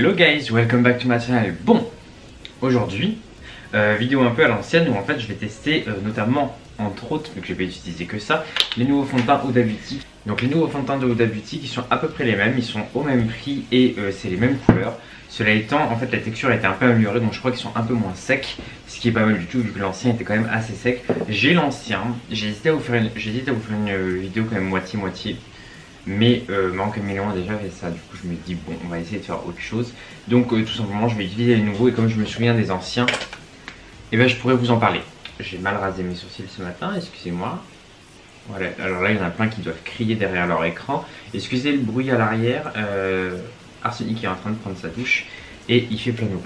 Hello guys, welcome back to my channel. Bon, aujourd'hui, euh, vidéo un peu à l'ancienne où en fait je vais tester euh, notamment, entre autres, vu que je vais utiliser que ça, les nouveaux fonds de teint Huda Beauty. Donc les nouveaux fonds de teint de Huda Beauty qui sont à peu près les mêmes, ils sont au même prix et euh, c'est les mêmes couleurs. Cela étant, en fait la texture a été un peu améliorée donc je crois qu'ils sont un peu moins secs, ce qui est pas mal du tout vu que l'ancien était quand même assez sec. J'ai l'ancien, j'ai hésité à vous faire à vous faire une vidéo quand même moitié-moitié. Mais euh, Manque Million a déjà fait ça, du coup je me dis bon on va essayer de faire autre chose. Donc euh, tout simplement je vais utiliser les nouveaux et comme je me souviens des anciens, et eh ben je pourrais vous en parler. J'ai mal rasé mes sourcils ce matin, excusez-moi. Voilà, alors là il y en a plein qui doivent crier derrière leur écran. Excusez le bruit à l'arrière, euh, Arsenic est en train de prendre sa douche et il fait plein d'eau.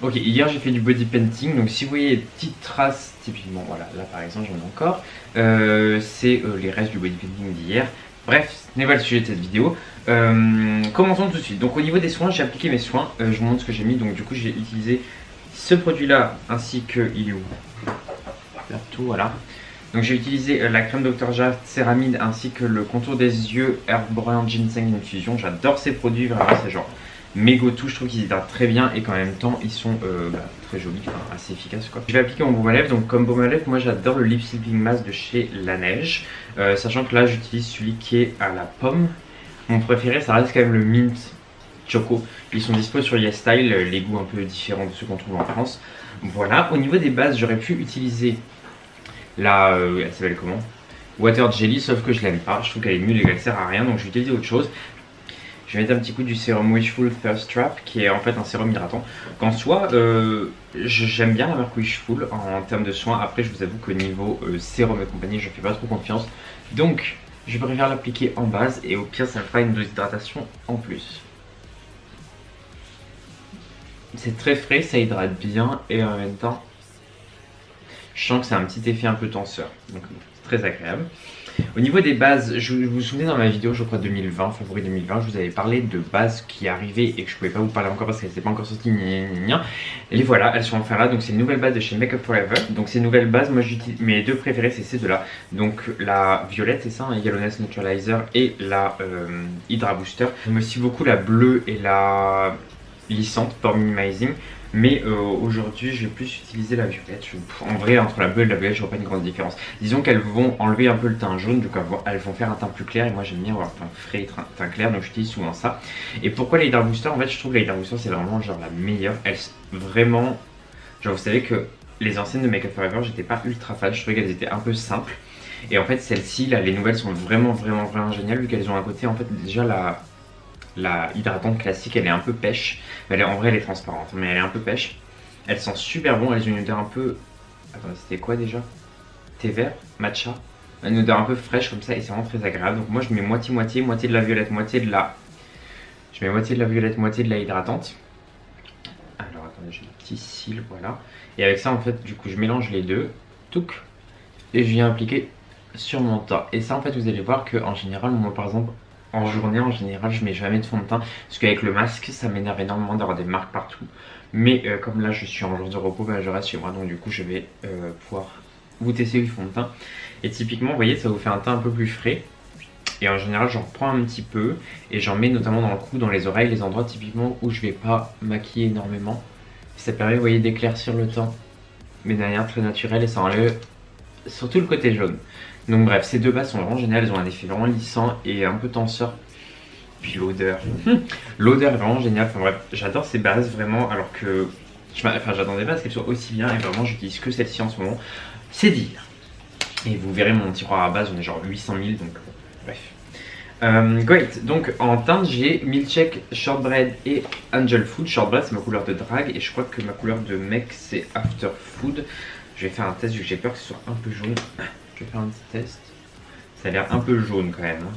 Ok, hier j'ai fait du body painting, donc si vous voyez des petites traces, typiquement, voilà, là par exemple j'en ai encore, euh, c'est les restes du body painting d'hier. Bref, ce n'est pas le sujet de cette vidéo. Euh, commençons tout de suite. Donc au niveau des soins, j'ai appliqué mes soins. Euh, je vous montre ce que j'ai mis. Donc du coup, j'ai utilisé ce produit-là ainsi que il est où tout, voilà. Donc j'ai utilisé euh, la crème Dr. Jart céramide ainsi que le contour des yeux Herb Ginseng Infusion. J'adore ces produits, vraiment c'est genre méga tout, je trouve qu'ils hydratent très bien et qu'en même temps ils sont euh, bah, très jolis, assez efficaces quoi. Je vais appliquer mon baume à lèvres, donc comme baume à lèvres, moi j'adore le Lip Sleeping Mask de chez La Neige, euh, sachant que là j'utilise celui qui est à la pomme. Mon préféré ça reste quand même le Mint Choco. Ils sont dispo sur YesStyle, les goûts un peu différents de ceux qu'on trouve en France. Voilà, au niveau des bases j'aurais pu utiliser la, euh, elle s'appelle comment? Water Jelly, sauf que je l'aime pas, je trouve qu'elle est nulle et qu'elle sert à rien, donc je vais utiliser autre chose. Je vais mettre un petit coup du sérum Wishful First Trap qui est en fait un sérum hydratant. Qu'en soit, euh, j'aime bien la marque Wishful en, termes de soins. Après, je vous avoue que niveau euh, sérum et compagnie, je fais pas trop confiance. Donc, je préfère l'appliquer en base et au pire, ça fera une dose d'hydratation en plus. C'est très frais, ça hydrate bien et en même temps, je sens que c'est un petit effet un peu tenseur. Donc, c'est très agréable. Au niveau des bases, je, vous vous souvenez dans ma vidéo, je crois 2020, favori 2020, je vous avais parlé de bases qui arrivaient et que je pouvais pas vous parler encore parce qu'elles n'étaient pas encore sorties. Et voilà, elles sont enfin là. Donc c'est une nouvelle base de chez Makeup Forever. Donc ces nouvelles bases, moi j'utilise mes deux préférées, c'est ces deux-là. Donc la violette, c'est ça, un Yellowness Neutralizer et la euh, Hydra Booster. J'aime aussi beaucoup la bleue et la lissante pour Minimizing. Mais euh, aujourd'hui, je vais plus utiliser la violette. en vrai, entre la bleue et la violette, je vois pas une grande différence. Disons qu'elles vont enlever un peu le teint jaune, donc elles vont faire un teint plus clair. Et moi, j'aime bien avoir un teint frais et teint clair, donc j'utilise souvent ça. Et pourquoi les Dark Booster? En fait, je trouve que les Dark Booster, c'est vraiment genre la meilleure. Elles, vraiment, genre, vous savez que les anciennes de Makeup Forever, j'étais pas ultra fan. Je trouvais qu'elles étaient un peu simples. Et en fait, celles-ci, là, les nouvelles sont vraiment, vraiment, vraiment géniales, vu qu'elles ont un côté, en fait, déjà la la hydratante classique, elle est un peu pêche. Elle est, en vrai, elle est transparente, mais elle est un peu pêche. Elle sent super bon, elle a une odeur un peu... Attendez, c'était quoi déjà? Thé vert? Matcha? Une odeur un peu fraîche comme ça et c'est vraiment très agréable. Donc moi, je mets moitié-moitié, moitié de la violette, moitié de la... Je mets moitié de la violette, moitié de la hydratante. Alors attendez, j'ai un petit cils, voilà. Et avec ça, en fait, du coup, je mélange les deux. Touc Et je viens appliquer sur mon teint. Et ça, en fait, vous allez voir que en général, moi, par exemple, en journée en général je mets jamais de fond de teint parce qu'avec le masque ça m'énerve énormément d'avoir des marques partout. Mais euh, comme là je suis en jour de repos ben, je reste chez moi donc du coup je vais euh, pouvoir vous tester le fond de teint. Et typiquement vous voyez ça vous fait un teint un peu plus frais. Et en général j'en reprends un petit peu et j'en mets notamment dans le cou, dans les oreilles, les endroits typiquement où je vais pas maquiller énormément. Ça permet vous voyez d'éclaircir le teint. Mais de très naturelle et ça enlève surtout le côté jaune donc bref, ces deux bases sont vraiment géniales, elles ont un effet vraiment lissant et un peu tenseur. Puis l'odeur. l'odeur est vraiment géniale. Enfin bref, j'adore ces bases vraiment alors que... Enfin j'attendais pas à ce qu'elles soient aussi bien et vraiment j'utilise que celle-ci en ce moment. C'est dire. Et vous verrez mon tiroir à base, on est genre 800 000 donc bref. Euh, great, donc en teinte j'ai Milkshake, Shortbread et Angel Food. Shortbread c'est ma couleur de drague et je crois que ma couleur de mec c'est After Food. Je vais faire un test vu que j'ai peur que ce soit un peu jaune. Je vais faire un petit test. Ça a l'air un peu jaune quand même. Hein.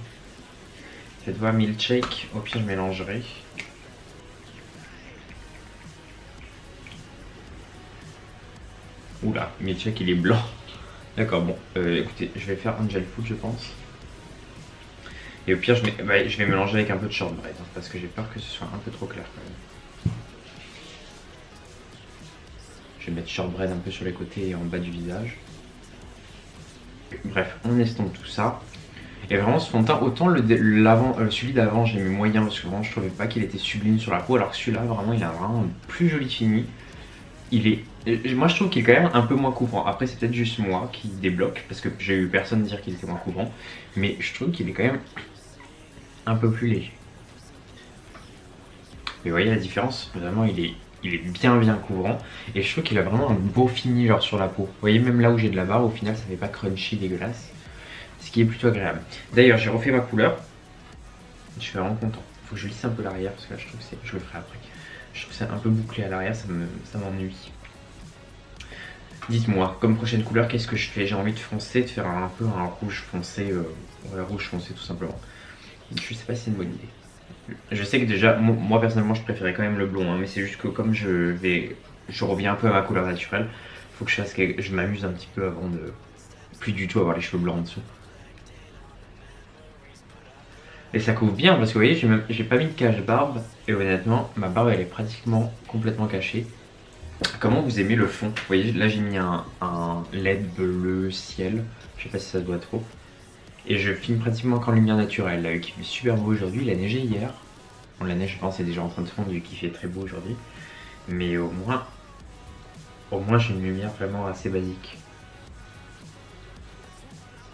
Faites voir milkshake, au pire je mélangerai. Oula, milkshake il est blanc. D'accord, bon, euh, écoutez, je vais faire Angel Food je pense. Et au pire, je, bah, vais mélanger avec un peu de shortbread, hein, parce que j'ai peur que ce soit un peu trop clair quand même. Je vais mettre shortbread un peu sur les côtés et en bas du visage. Bref, on estompe tout ça. Et vraiment ce fond de teint, autant le, euh, celui d'avant j'ai mis moyen parce que vraiment je trouvais pas qu'il était sublime sur la peau, alors celui-là vraiment il a vraiment un plus joli fini. Il est, moi je trouve qu'il est quand même un peu moins couvrant. Après c'est peut-être juste moi qui débloque parce que j'ai eu personne dire qu'il était moins couvrant, mais je trouve qu'il est quand même un peu plus léger. Mais vous voyez la différence, vraiment il est, il est bien bien couvrant et je trouve qu'il a vraiment un beau fini genre sur la peau. Vous voyez même là où j'ai de la barre au final ça fait pas crunchy dégueulasse ce qui est plutôt agréable. D'ailleurs, j'ai refait ma couleur. Je suis vraiment content. Faut que je lisse un peu l'arrière parce que là, je trouve que. Je le ferai après. Je trouve c'est un peu bouclé à l'arrière, ça m'ennuie. Dites-moi, comme prochaine couleur, qu'est-ce que je fais? J'ai envie de foncer, de faire un peu un rouge foncé, euh, rouge foncé tout simplement. Je sais pas si c'est une bonne idée. Je sais que déjà, moi personnellement, je préférais quand même le blond, hein, mais c'est juste que comme je vais, je reviens un peu à ma couleur naturelle, faut que je fasse, que je m'amuse un petit peu avant de plus du tout avoir les cheveux blancs en dessous. Et ça couvre bien parce que vous voyez, j'ai pas mis de cache-barbe. Et honnêtement, ma barbe elle est pratiquement complètement cachée. Comment vous aimez le fond? Vous voyez, là j'ai mis un, LED bleu ciel. Je sais pas si ça se voit trop. Et je filme pratiquement qu'en lumière naturelle. Là, qui fait super beau aujourd'hui. Il a neigé hier. Bon, la neige, je pense, est déjà en train de fondre vu qu'il fait très beau aujourd'hui. Mais au moins, au moins j'ai une lumière vraiment assez basique.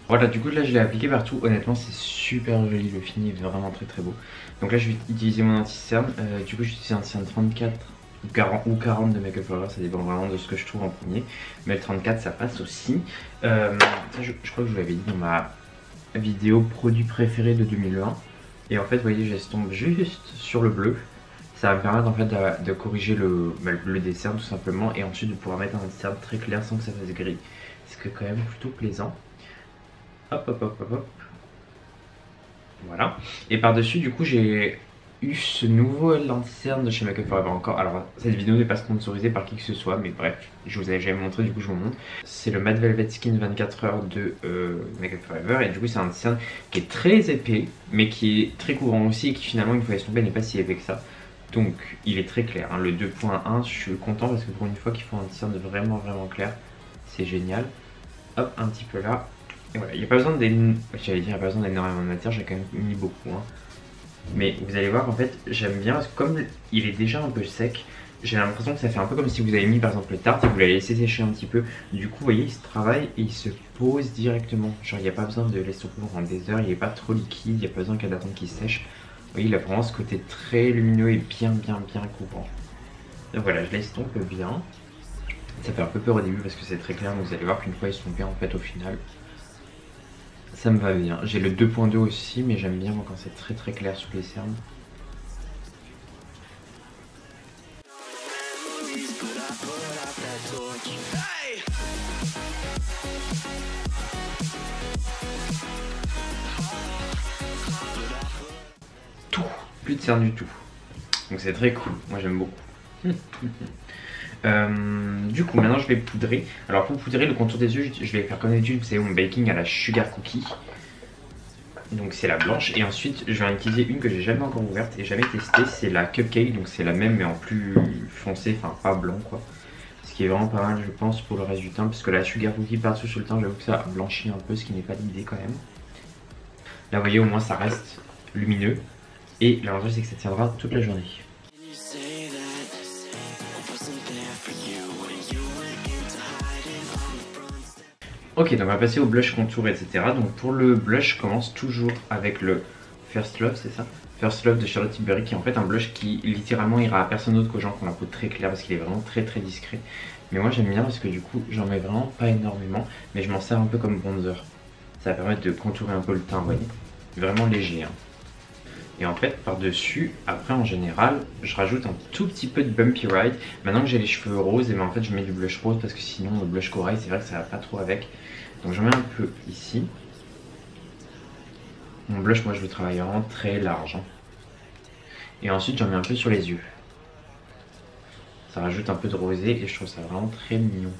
Voilà, du coup là je l'ai appliqué partout. Honnêtement, c'est super joli. Le fini est vraiment très très beau. Donc là, je vais utiliser mon anti-cerne. Euh, du coup, j'utilise un anti-cerne 34 ou 40, de Make Up Forever. Ça dépend vraiment de ce que je trouve en premier. Mais le 34, ça passe aussi. Euh, je, crois que je vous l'avais dit dans ma vidéo produit préféré de 2020. Et en fait, vous voyez, j'estompe juste sur le bleu. Ça va me permettre en fait de, corriger le, bah, le décerne tout simplement. Et ensuite de pouvoir mettre un anti-cerne très clair sans que ça fasse gris. Ce qui est quand même plutôt plaisant. Hop, hop, hop, hop, hop. Voilà. Et par-dessus, du coup, j'ai eu ce nouveau lanterne de chez Make Up Forever encore. Alors, cette vidéo n'est pas sponsorisée par qui que ce soit, mais bref, je vous avais jamais montré, du coup, je vous montre. C'est le Matte Velvet Skin 24 heures de euh, Make Up Forever. Et du coup, c'est un lanterne qui est très épais, mais qui est très courant aussi, et qui finalement, une fois estomper, n'est pas si épais que ça. Donc, il est très clair. Hein. Le 2.1, je suis content parce que pour une fois qu'ils font un lanterne vraiment, vraiment clair, c'est génial. Hop, un petit peu là. Et voilà, il n'y a pas besoin d'énormément de matière, j'ai quand même mis beaucoup. Hein. Mais vous allez voir, en fait, j'aime bien comme il est déjà un peu sec, j'ai l'impression que ça fait un peu comme si vous avez mis par exemple le tarte et vous l'avez laissé sécher un petit peu. Du coup, vous voyez, il se travaille et il se pose directement. Genre, il n'y a pas besoin de laisser pendant des heures, il n'est pas trop liquide, il n'y a pas besoin qu'à d'attendre qu'il sèche. Vous voyez, il a vraiment ce côté très lumineux et bien, bien, bien couvrant. Donc voilà, je l'estompe bien. Ça fait un peu peur au début parce que c'est très clair, mais vous allez voir qu'une fois ils sont bien en fait au final, ça me va bien. J'ai le 2.2 aussi, mais j'aime bien quand c'est très très clair sous les cernes. Tout, plus de cernes du tout. Donc c'est très cool, moi j'aime beaucoup. Euh, du coup, maintenant je vais poudrer. Alors pour poudrer le contour des yeux, je vais faire comme d'habitude, c'est mon baking à la sugar cookie. Donc c'est la blanche. Et ensuite, je vais en utiliser une que j'ai jamais encore ouverte et jamais testée. C'est la cupcake, donc c'est la même mais en plus foncé, enfin pas blanc quoi. Ce qui est vraiment pas mal, je pense, pour le reste du temps. Parce que la sugar cookie par-dessus sur le temps, j'avoue que ça blanchit un peu, ce qui n'est pas l'idée quand même. Là, vous voyez, au moins ça reste lumineux. Et l'avantage, c'est que ça tiendra toute la journée. Ok, donc on va passer au blush contour, etc. Donc pour le blush, je commence toujours avec le First Love, c'est ça? First Love de Charlotte Tilbury, qui est en fait un blush qui littéralement ira à personne d'autre qu'aux gens qui ont la peau très claire, parce qu'il est vraiment très très discret. Mais moi j'aime bien parce que du coup, j'en mets vraiment pas énormément, mais je m'en sers un peu comme bronzer. Ça va permettre de contourer un peu le teint, vous voyez? Vraiment léger, hein. Et en fait, par-dessus, après en général, je rajoute un tout petit peu de Bumpy Ride. Maintenant que j'ai les cheveux roses, et ben en fait je mets du blush rose parce que sinon le blush corail, c'est vrai que ça va pas trop avec. Donc j'en mets un peu ici. Mon blush, moi je le travaille vraiment très large. Hein. Et ensuite j'en mets un peu sur les yeux. Ça rajoute un peu de rosé et je trouve ça vraiment très mignon.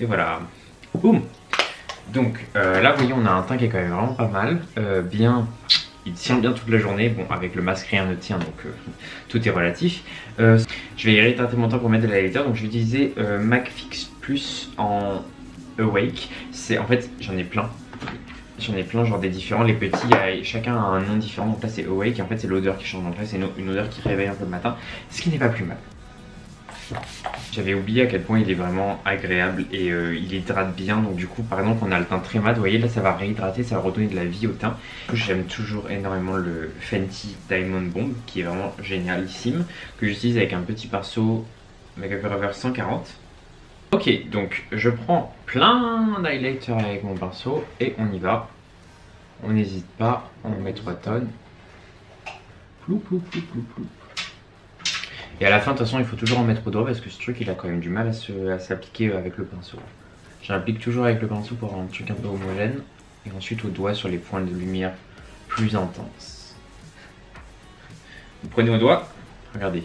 Et voilà. Boum Donc euh, là, vous voyez, on a un teint qui est quand même vraiment pas mal. Euh, bien il tient bien toute la journée. Bon, avec le masque, rien ne tient, donc euh, tout est relatif. Je vais hydrater mon temps pour mettre de l'highlighter, donc je vais utiliser MAC Fix Plus en Awake. C'est En fait, j'en ai plein. J'en ai plein, genre des différents. Les petits, chacun a un nom différent. Donc là, c'est Awake. En fait, c'est l'odeur qui change. Donc là, c'est une odeur qui réveille un peu le matin. Ce qui n'est pas plus mal. J'avais oublié à quel point il est vraiment agréable et euh, il hydrate bien. Donc du coup, par exemple, on a le teint très mat. Vous voyez, là, ça va réhydrater, ça va redonner de la vie au teint. J'aime toujours énormément le Fenty Diamond Bomb, qui est vraiment génialissime, que j'utilise avec un petit pinceau Makeup Forever 140. Ok, donc je prends plein d'highlighter avec mon pinceau et on y va. On n'hésite pas, on met 3 tonnes. Plou, plou, plou, plou, plou. Et à la fin, de toute façon, il faut toujours en mettre au doigt parce que ce truc, il a quand même du mal à s'appliquer avec le pinceau. J'applique toujours avec le pinceau pour avoir un truc un peu homogène. Et ensuite au doigt sur les points de lumière plus intenses. Vous prenez au doigt, regardez.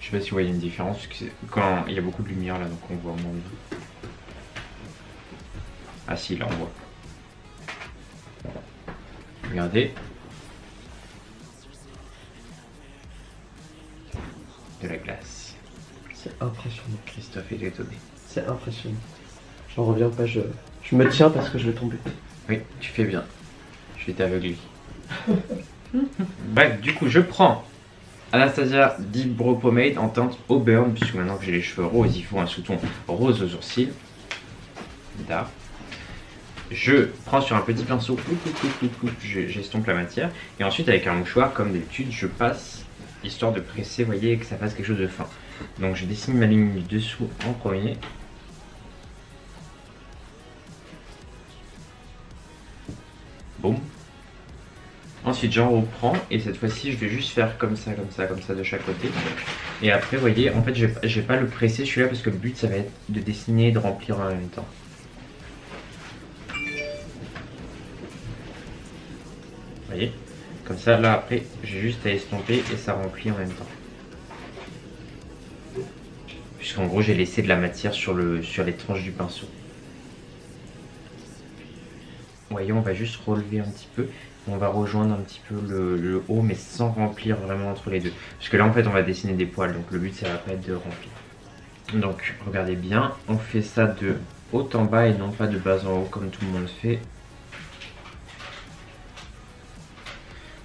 Je sais pas si vous voyez une différence, quand il y a beaucoup de lumière là, donc on voit moins bien. Ah si, là on voit. Regardez, de la glace. C'est impressionnant. Christophe est étonné. C'est impressionnant. J'en reviens pas, je, je me tiens parce que je vais tomber. Oui, tu fais bien. Je vais t'aveugler. Bref, du coup, je prends Anastasia Deep Brow Pomade en teinte Auburn, puisque maintenant que j'ai les cheveux roses, il faut un sous-ton rose aux sourcils. Là. Je prends sur un petit pinceau, j'estompe la matière, et ensuite avec un mouchoir, comme d'habitude, je passe histoire de presser, vous voyez, que ça fasse quelque chose de fin. Donc je dessine ma ligne du dessous en premier. Boum. Ensuite j'en reprends et cette fois-ci je vais juste faire comme ça, comme ça, comme ça de chaque côté. Et après vous voyez, en fait je vais pas le presser celui-là parce que le but ça va être de dessiner et de remplir en même temps. Vous voyez comme ça, là après, j'ai juste à estomper et ça remplit en même temps. Puisqu'en gros, j'ai laissé de la matière sur, le, sur les tranches du pinceau. Voyez, on va juste relever un petit peu. On va rejoindre un petit peu le, haut, mais sans remplir vraiment entre les deux. Parce que là, en fait, on va dessiner des poils, donc le but, ça va pas être de remplir. Donc, regardez bien, on fait ça de haut en bas et non pas de bas en haut comme tout le monde fait.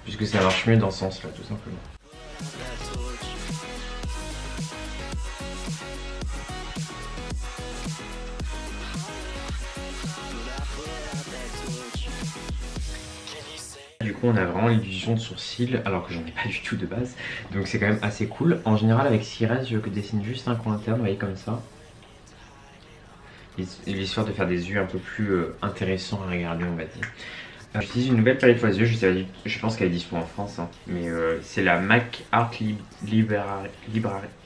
Puisque ça marche mieux dans ce sens-là, tout simplement. Du coup, on a vraiment l'illusion de sourcil, alors que j'en ai pas du tout de base. Donc c'est quand même assez cool. En général, avec ce je dessine juste un coin interne, vous voyez, comme ça. L'histoire de faire des yeux un peu plus euh, intéressants à regarder, on va dire. Euh, j'utilise une nouvelle palette pour les yeux, je, je pense qu'elle est dispo en France, hein. mais euh, c'est la Mac Art Library.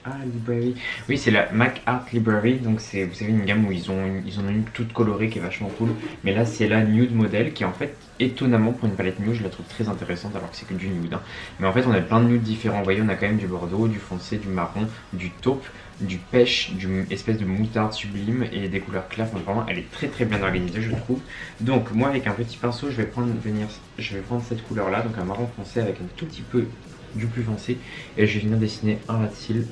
Ah, Library. Oui, c'est la Mac Art Library, donc c'est, vous savez, une gamme où ils ont, ils ont une toute colorée qui est vachement cool. Mais là, c'est la Nude Model qui est en fait, étonnamment pour une palette nude, je la trouve très intéressante alors que c'est que du nude. Hein. Mais en fait, on a plein de nudes différents. Vous voyez, on a quand même du bordeaux, du foncé, du marron, du taupe, du pêche, d'une espèce de moutarde sublime et des couleurs claires. Enfin, vraiment, elle est très très bien organisée, je trouve. Donc, moi, avec un petit pinceau, je vais prendre, venir, je vais prendre cette couleur-là, donc un marron foncé avec un tout petit peu du plus foncé. Et je vais venir dessiner un rat de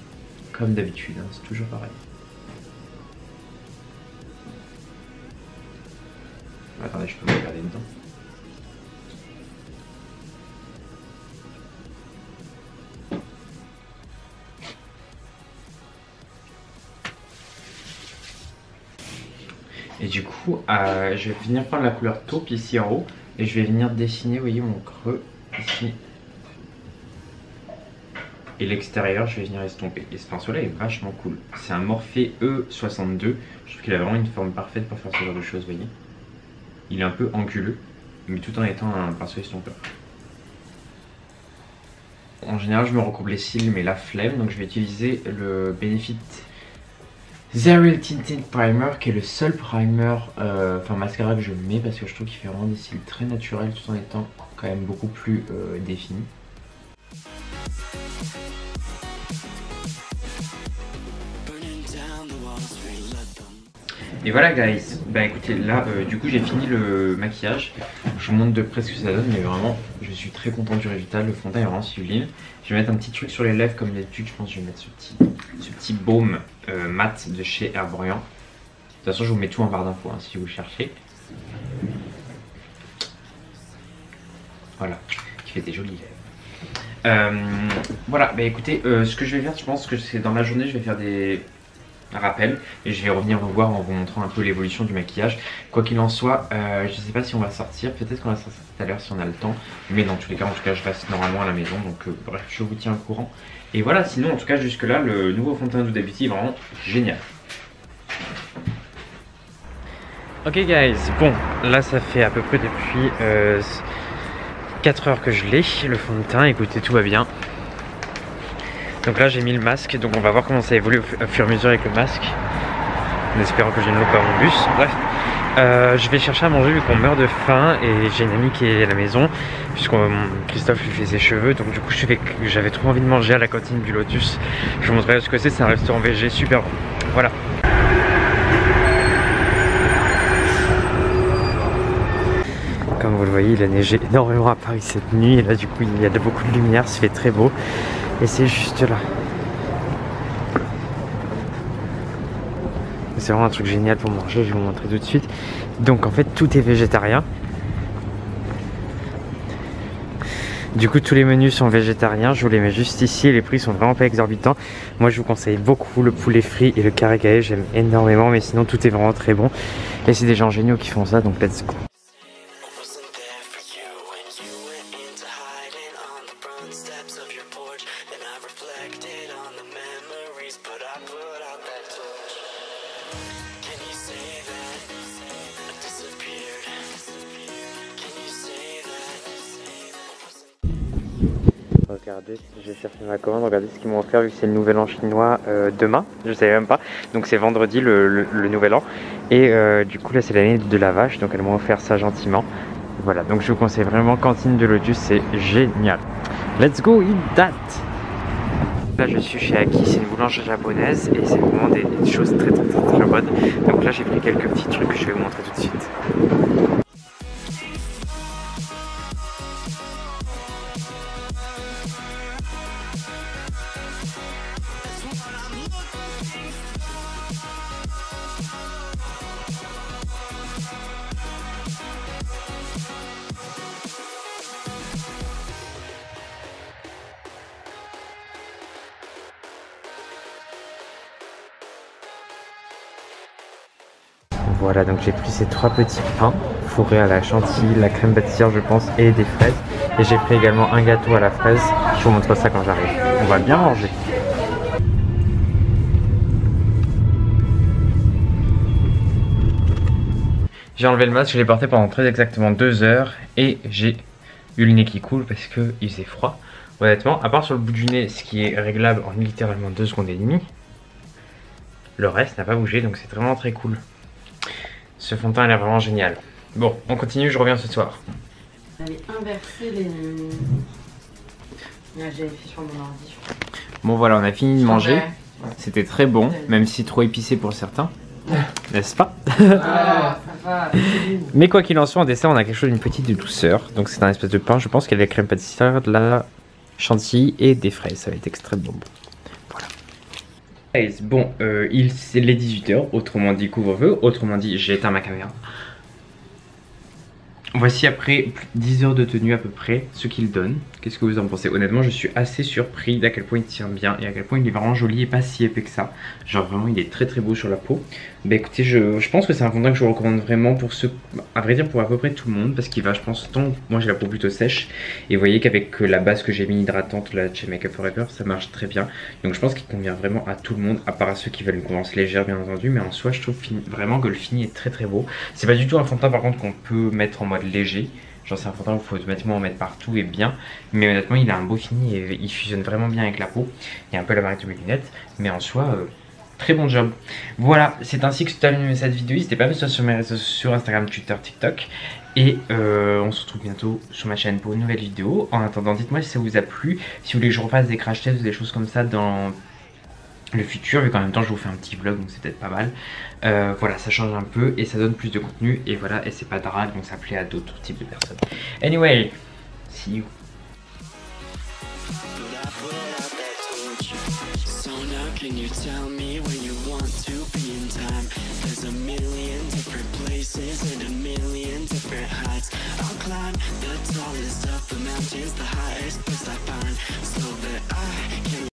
comme d'habitude, hein, c'est toujours pareil. Attendez, je peux me regarder dedans. Du coup, euh, je vais venir prendre la couleur taupe ici en haut et je vais venir dessiner, vous voyez, mon creux ici. Et l'extérieur, je vais venir estomper. Et ce pinceau-là est vachement cool. C'est un Morphe E62. Je trouve qu'il a vraiment une forme parfaite pour faire ce genre de choses, vous voyez. Il est un peu anguleux, mais tout en étant un pinceau estompeur. En général, je me recoupe les cils, mais la flemme, donc je vais utiliser le Benefit Zerial Tinted Primer qui est le seul primer, euh, enfin mascara que je mets parce que je trouve qu'il fait vraiment des cils très naturels tout en étant quand même beaucoup plus euh, défini. Et voilà guys, bah écoutez là euh, du coup j'ai fini le maquillage, je vous montre de près ce que ça donne mais vraiment je suis très content du résultat, le fond est vraiment sublime. Je vais mettre un petit truc sur les lèvres comme d'habitude, je pense que je vais mettre ce petit, ce petit baume euh, mat de chez Herborian. De toute façon je vous mets tout en barre d'infos hein, si vous cherchez. Voilà, qui fait des jolies lèvres. Euh, voilà, bah écoutez, ce que je vais faire, je pense que c'est dans la journée, je vais faire des rappel et je vais revenir vous voir en vous montrant un peu l'évolution du maquillage. Quoi qu'il en soit euh, je sais pas si on va sortir peut-être qu'on va sortir tout à l'heure si on a le temps mais dans tous les cas en tout cas je reste normalement à la maison donc euh, bref je vous tiens au courant. Et voilà sinon en tout cas jusque là le nouveau fond de teint est vraiment génial. Ok guys bon là ça fait à peu près depuis 4 euh, heures que je l'ai le fond de teint écoutez tout va bien donc là j'ai mis le masque, donc on va voir comment ça évolue au fur et à mesure avec le masque. En espérant que je ne loupe pas mon bus. Bref. Euh, je vais chercher à manger vu qu'on meurt de faim et j'ai une amie qui est à la maison puisque Christophe lui fait ses cheveux donc du coup j'avais trop envie de manger à la cantine du Lotus je vous montrerai ce que c'est c'est un restaurant VG super bon voilà comme vous le voyez il a neigé énormément à Paris cette nuit et là du coup il y a beaucoup de lumière ça fait très beau et c'est juste là. C'est vraiment un truc génial pour manger, je vais vous montrer tout de suite. Donc en fait tout est végétarien. Du coup tous les menus sont végétariens, je vous les mets juste ici les prix sont vraiment pas exorbitants. Moi je vous conseille beaucoup le poulet frit et le carré j'aime énormément mais sinon tout est vraiment très bon. Et c'est des gens géniaux qui font ça donc let's go. Ma commande, regardez ce qu'ils m'ont offert vu que c'est le nouvel an chinois euh, demain, je savais même pas. Donc c'est vendredi le, nouvel an. Et euh, du coup là c'est l'année de la vache, donc elles m'ont offert ça gentiment. Voilà, donc je vous conseille vraiment Cantine de Lotus, c'est génial. Let's go eat that Là je suis chez Aki, c'est une boulangerie japonaise et c'est vraiment des, choses très très très très bonnes. Donc là j'ai pris quelques petits trucs que je vais vous montrer tout de suite. Voilà, donc j'ai pris ces trois petits pains fourrés à la chantilly, la crème pâtissière je pense et des fraises. Et j'ai pris également un gâteau à la fraise. Je vous montre ça quand j'arrive. On va bien manger. J'ai enlevé le masque, je l'ai porté pendant très exactement deux heures et j'ai eu le nez qui coule parce qu'il faisait froid. Honnêtement, à part sur le bout du nez, ce qui est réglable en littéralement deux secondes et demie, le reste n'a pas bougé donc c'est vraiment très cool. Ce fond de teint a l'air vraiment génial. Bon, on continue, je reviens ce soir. J'avais inversé les... Là, j'avais fait sur mon ordi. Bon voilà, on a fini de manger. C'était très bon, même si trop épicé pour certains. N'est-ce pas? Ah, Mais quoi qu'il en soit, en dessert, on a quelque chose d'une petite douceur. Donc c'est un espèce de pain, je pense qu'il y a de la crème pâtissière, de la chantilly et des fraises. Ça va être extrêmement bon. Bon, euh, il c'est les 18h, autrement dit couvre-feu, autrement dit j'ai éteint ma caméra. Voici après 10 heures de tenue à peu près ce qu'il donne. Qu'est-ce que vous en pensez? Honnêtement, je suis assez surpris d'à quel point il tient bien et à quel point il est vraiment joli et pas si épais que ça. Genre vraiment, il est très très beau sur la peau. Bah écoutez, je, pense que c'est un fond que je vous recommande vraiment pour ce, à vrai dire pour à peu près tout le monde parce qu'il va, je pense, tant moi j'ai la peau plutôt sèche et vous voyez qu'avec la base que j'ai mis hydratante là chez Makeup Forever, ça marche très bien. Donc je pense qu'il convient vraiment à tout le monde, à part à ceux qui veulent une convence légère bien entendu, mais en soi je trouve vraiment que le fini est très très beau. C'est pas du tout un fond de teint par contre qu'on peut mettre en mode léger. Genre c'est où il faut automatiquement en mettre partout et bien. Mais honnêtement il a un beau fini et il fusionne vraiment bien avec la peau. Il y a un peu la marque de mes lunettes. Mais en soi, euh, très bon job. Voilà, c'est ainsi que se termine cette vidéo. N'hésitez pas à me suivre sur mes réseaux sur Instagram, Twitter, TikTok. Et euh, on se retrouve bientôt sur ma chaîne pour une nouvelle vidéo. En attendant, dites-moi si ça vous a plu. Si vous voulez que je refasse des crash tests ou des choses comme ça dans le futur, vu qu'en même temps je vous fais un petit vlog, donc c'est peut-être pas mal. Euh, voilà, ça change un peu et ça donne plus de contenu, et voilà, et c'est pas drague, donc ça plaît à d'autres types de personnes. Anyway, see you. Can you tell me where you want to be in time? There's a million different places and a million different heights. I'll climb the tallest of the mountains, the highest place I find, so that I can.